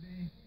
be